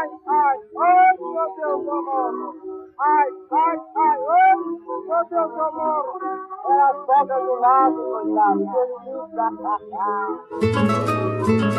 ai, ai, ai, meu Deus amor. Ai, ai, ai, ai, meu Deus amor. É a sogra do lado, coitado.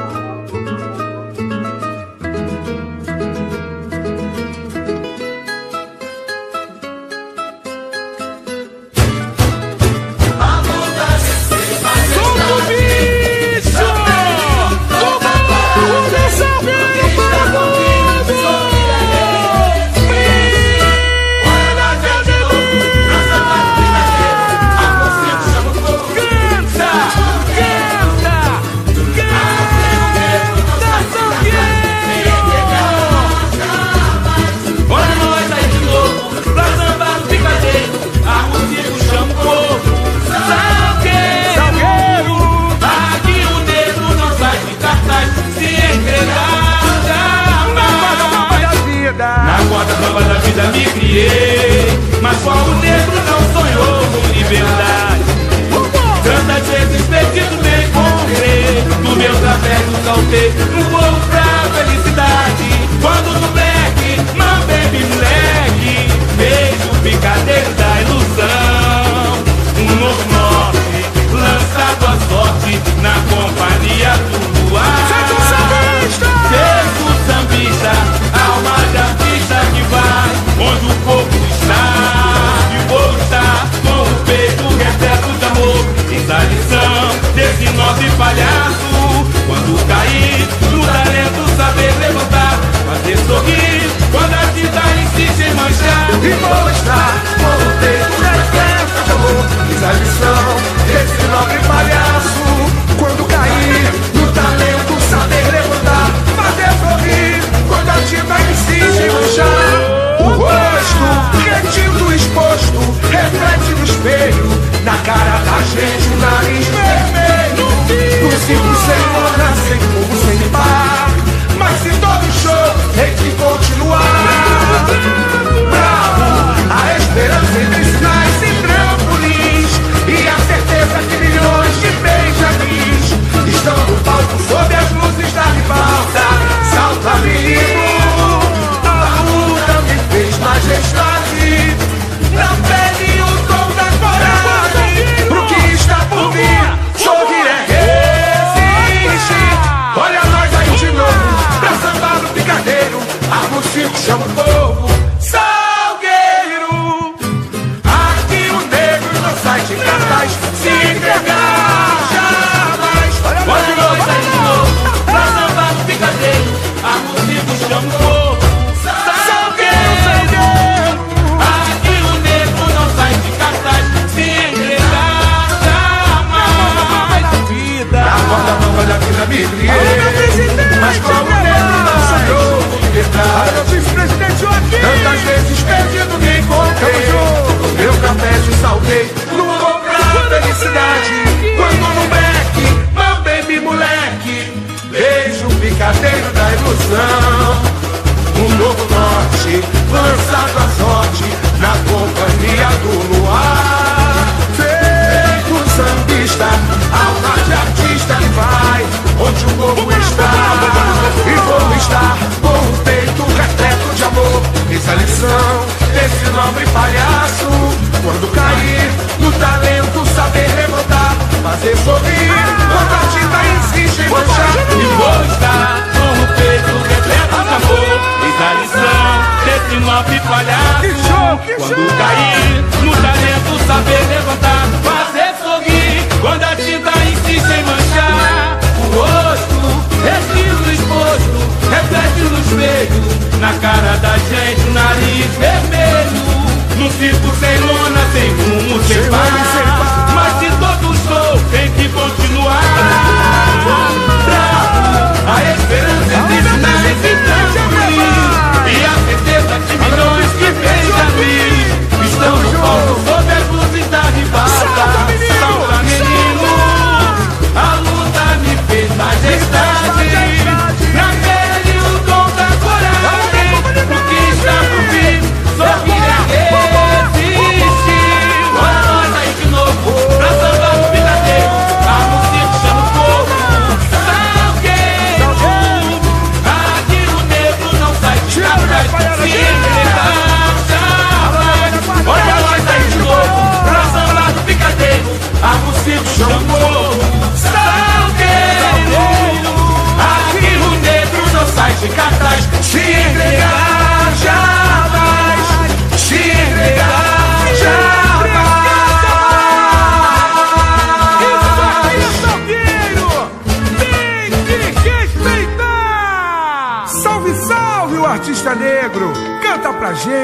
palhaço. Quando cair no talento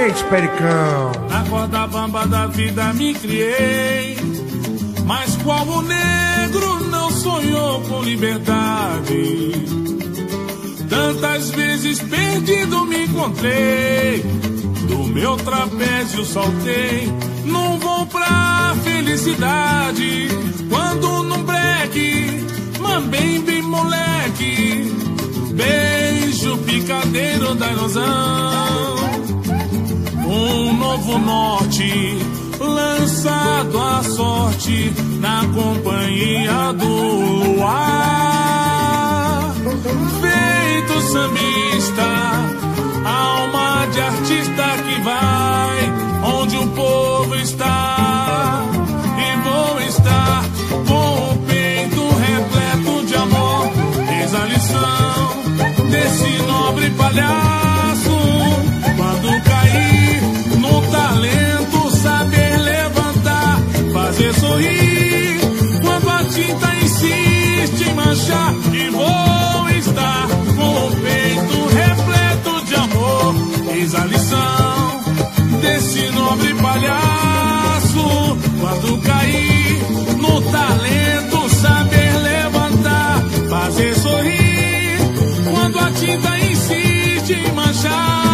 gente, Pericão! Na corda bamba da vida me criei, mas qual o negro não sonhou com liberdade? Tantas vezes perdido me encontrei. Do meu trapézio saltei. Num voo pra felicidade. Quando num breque, mambem bem moleque. Beijo picadeiro da ilusão novo norte, lançado à sorte na companhia do luar. Feito sambista, alma de artista que vai onde o povo está e vou estar cancha e vou estar com o peito repleto de amor. Eis a lição desse nobre palhaço. Quando cair no talento, saber levantar, fazer sorrir. Quando a tinta insiste em manchar.